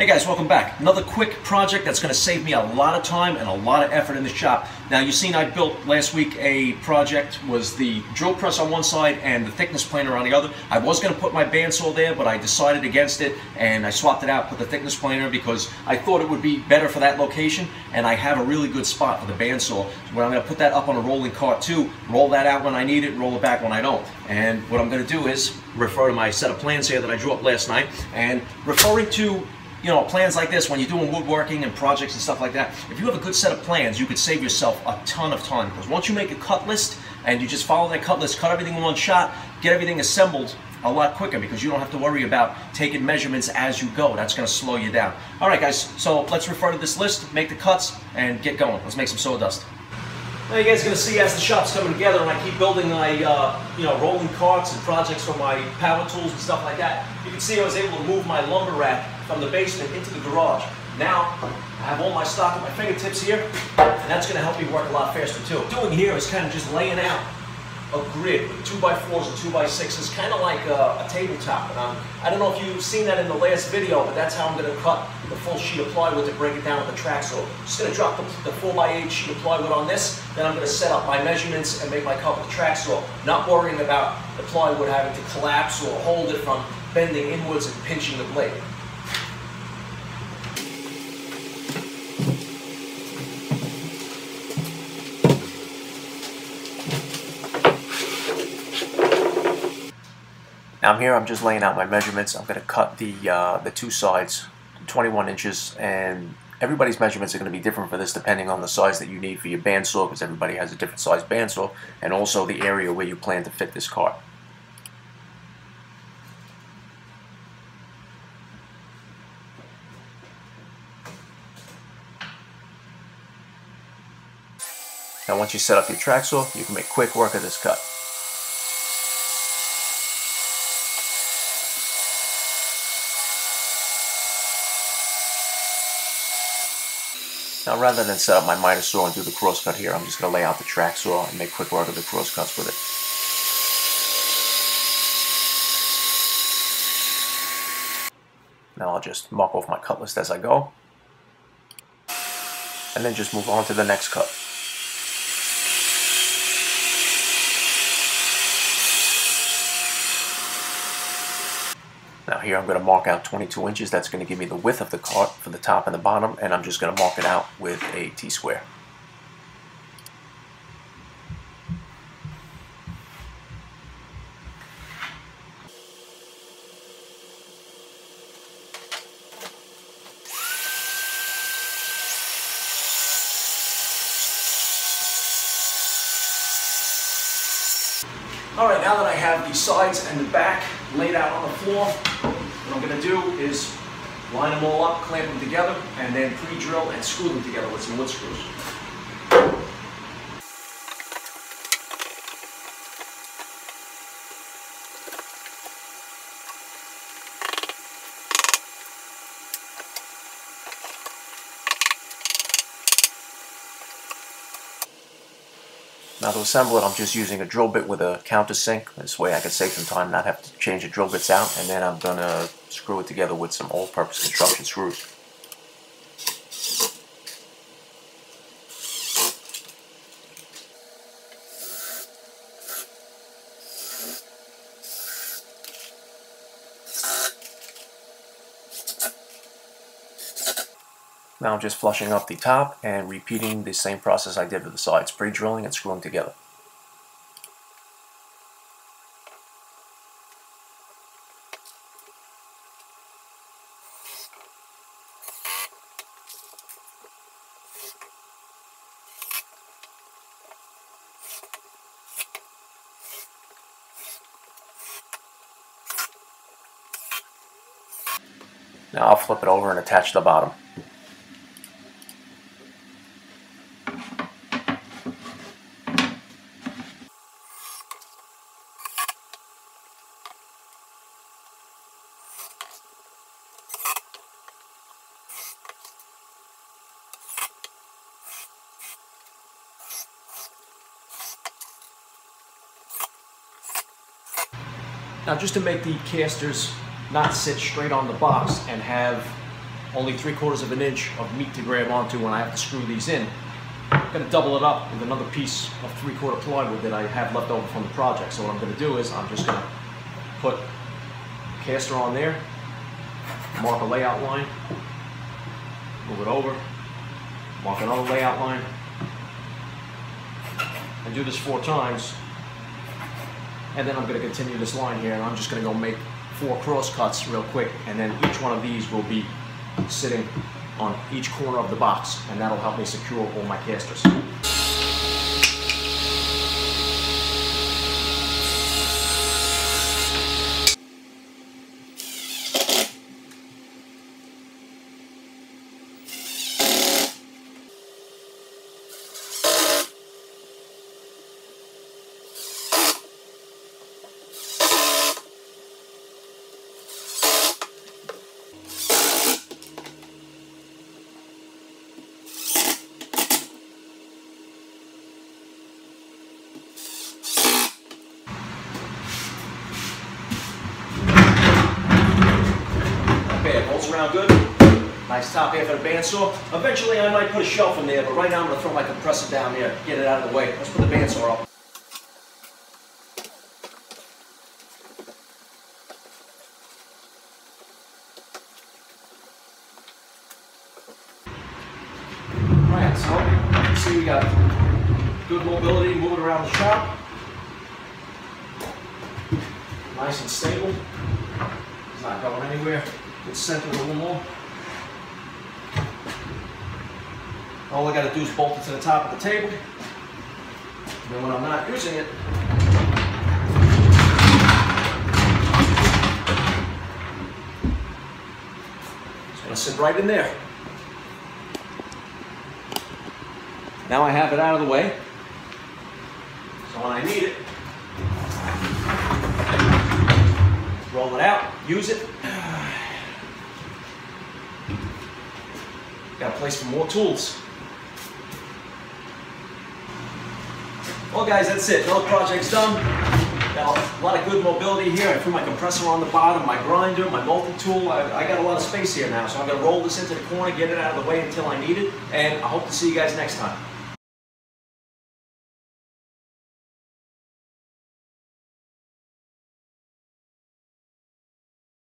Hey guys, welcome back. Another quick project that's going to save me a lot of time and a lot of effort in the shop. Now you've seen I built last week a project was the drill press on one side and the thickness planer on the other. I was going to put my bandsaw there but I decided against it and I swapped it out put the thickness planer because I thought it would be better for that location and I have a really good spot for the bandsaw. So I'm going to put that up on a rolling cart too, roll that out when I need it, roll it back when I don't. And what I'm going to do is refer to my set of plans here that I drew up last night and referring to you know, plans like this, when you're doing woodworking and projects and stuff like that, if you have a good set of plans, you could save yourself a ton of time. Because once you make a cut list and you just follow that cut list, cut everything in one shot, get everything assembled a lot quicker because you don't have to worry about taking measurements as you go. That's going to slow you down. All right, guys, so let's refer to this list, make the cuts, and get going. Let's make some sawdust. Now you guys are going to see as the shop's coming together and I keep building my, uh, you know, rolling carts and projects for my power tools and stuff like that. You can see I was able to move my lumber rack from the basement into the garage. Now, I have all my stock at my fingertips here, and that's going to help me work a lot faster too. What I'm doing here is kind of just laying out a grid with two by fours and two by sixes, kind of like a, a tabletop. And um, I don't know if you've seen that in the last video, but that's how I'm going to cut the full sheet of plywood to break it down with the track saw. Just going to drop the, the 4 by 8 sheet of plywood on this, then I'm going to set up my measurements and make my cut with the track saw, not worrying about the plywood having to collapse or hold it from bending inwards and pinching the blade. I'm here, I'm just laying out my measurements. I'm going to cut the, uh, the two sides, 21 inches, and everybody's measurements are going to be different for this depending on the size that you need for your bandsaw, because everybody has a different size bandsaw, and also the area where you plan to fit this cart. Now once you set up your track saw, you can make quick work of this cut. Now rather than set up my miter saw and do the crosscut here, I'm just going to lay out the track saw and make quick work of the crosscuts with it. Now I'll just mark off my cut list as I go. And then just move on to the next cut. Now here I'm going to mark out 22 inches. That's going to give me the width of the cart for the top and the bottom, and I'm just going to mark it out with a T-square. All right, now that I have the sides and the back laid out on the floor, what I'm gonna do is line them all up, clamp them together, and then pre-drill and screw them together with some wood screws. Now to assemble it, I'm just using a drill bit with a countersink. This way I can save some time, not have to change the drill bits out, and then I'm to screw it together with some all-purpose construction screws. Now I'm just flushing up the top and repeating the same process I did with the sides, pre-drilling and screwing together. Now I'll flip it over and attach the bottom. Now just to make the casters not sit straight on the box and have only three quarters of an inch of meat to grab onto when I have to screw these in. I'm gonna double it up with another piece of three quarter plywood that I have left over from the project. So what I'm gonna do is I'm just gonna put caster on there, mark a layout line, move it over, mark another layout line, and do this four times. And then I'm gonna continue this line here and I'm just gonna go make four cross cuts real quick and then each one of these will be sitting on each corner of the box and that'll help me secure all my casters. Okay, it holds around good. Nice top here for the bandsaw. Eventually I might put a shelf in there, but right now I'm gonna throw my compressor down there, get it out of the way. Let's put the bandsaw up. Alright, so see we got good mobility moving around the shop. Nice and stable. It's not going anywhere. It's centered a little more. All I gotta do is bolt it to the top of the table. And then when I'm not using it, it's gonna sit right in there. Now I have it out of the way. So when I need it, roll it out, use it. Got a place for more tools. Well guys, that's it. Another project's done. Got a lot of good mobility here. I threw my compressor on the bottom, my grinder, my multi-tool. I, I got a lot of space here now, so I'm gonna roll this into the corner, get it out of the way until I need it, and I hope to see you guys next time.